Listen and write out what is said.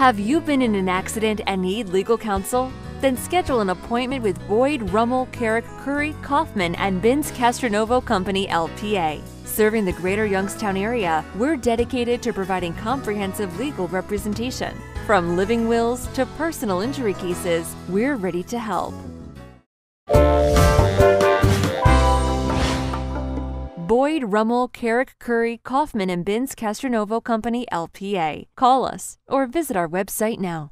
Have you been in an accident and need legal counsel? Then schedule an appointment with Boyd, Rummell, Carach, Curry, Kaufman, and Bins Castronovo Company LPA. Serving the greater Youngstown area, we're dedicated to providing comprehensive legal representation. From living wills to personal injury cases, we're ready to help. Boyd, Rummell, Carach, Curry, Kaufman, and Bins Castronovo Company LPA. Call us or visit our website now.